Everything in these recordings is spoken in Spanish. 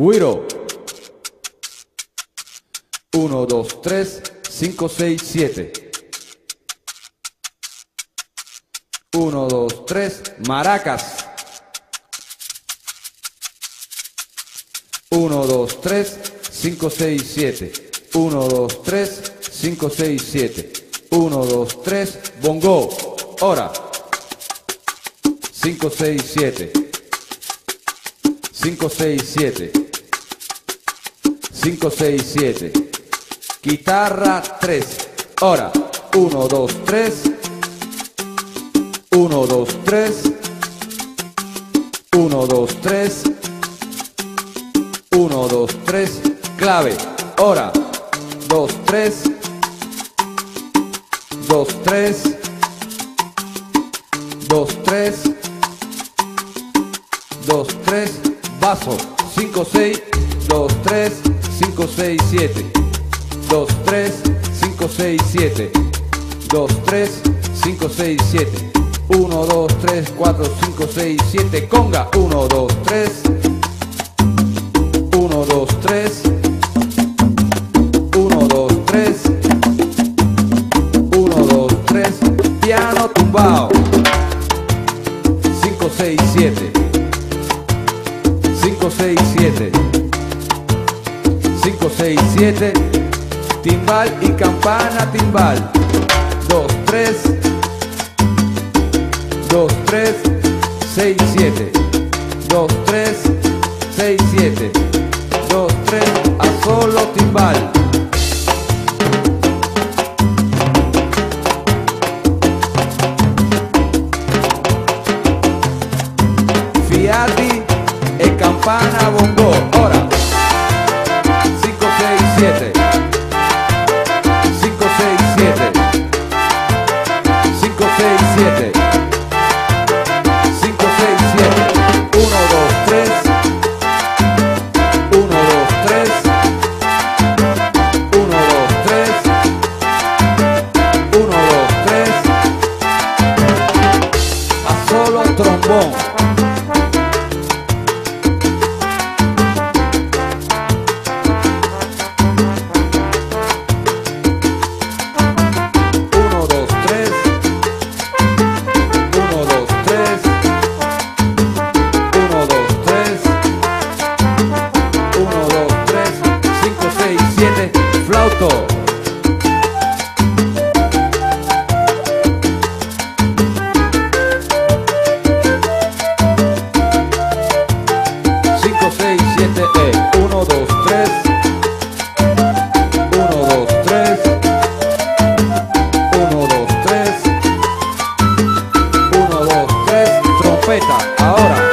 Wiro. 1, 2, 3, 5, 6, 7. 1, 2, 3, maracas. 1, 2, 3, 5, 6, 7. 1, 2, 3, 5, 6, 7. 1, 2, 3, bongo. Ahora. 5, 6, 7. 5, 6, 7. 5, 6, 7. Guitarra 3. Ahora. 1, 2, 3. 1, 2, 3. 1, 2, 3. 1, 2, 3. Clave. Ahora. 2, 3. 2, 3. 2, 3. 2, 3. Vaso. 5, 6. 2, 3. 5, 6, 7. 2, 3. 5, 6, 7. 2, 3. 5, 6, 7. 1, 2, 3, 4, 5, 6, 7. Conga. 1, 2, 3. 1, 2, 3. 5, 6, 7. Timbal y campana timbal. 2, 3. 2, 3, 6, 7. 2, 3, 6, 7. 2, 3, a solo timbal. Fiati e campana bongo. 7. 5, 6, 7. 1, 2, 3. 1, 2, 3. 1, 2, 3. 1, 2, 3. A solo trombón. Ahora.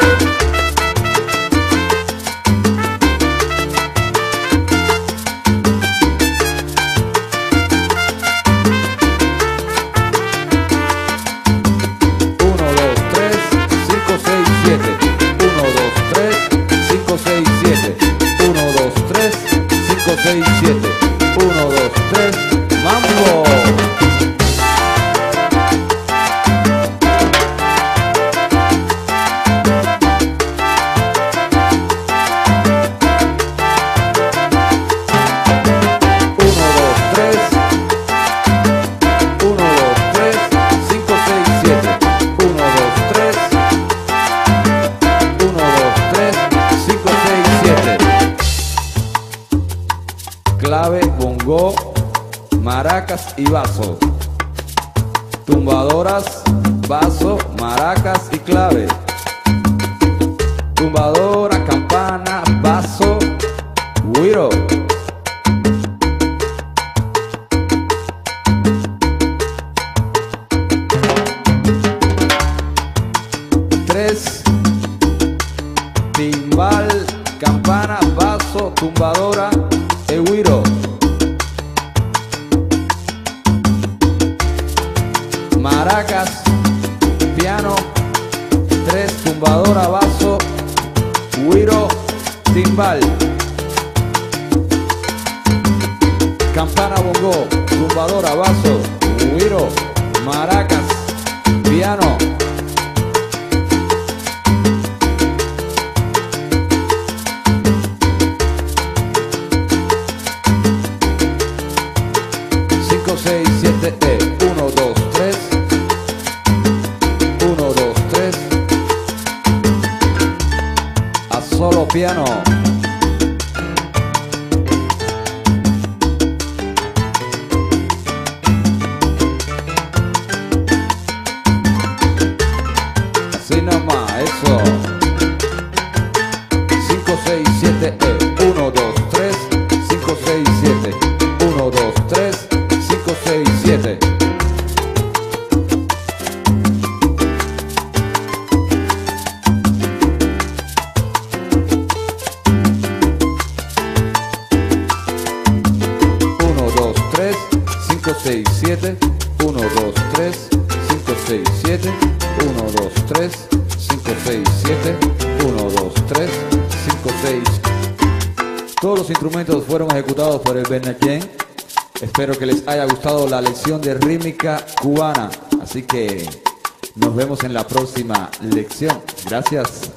Uno, dos, tres, cinco, seis, siete. Uno, dos, tres, cinco, seis, siete. Uno, dos, tres, cinco, seis, siete. Uno, dos, tres. ¡Mambo! Clave, bongo, maracas y vaso. Tumbadoras, vaso, maracas y clave. Tumbadora, campana, vaso, güiro. campana bongo, tumbadora, vasos, huiro, maracas, piano. Cinco, seis, siete, eh, uno, dos, tres, uno, dos, tres, a solo piano. 567 123 567 123 567 123 56 Todos los instrumentos fueron ejecutados por el Bernatien. Espero que les haya gustado la lección de rítmica cubana. Así que nos vemos en la próxima lección. Gracias.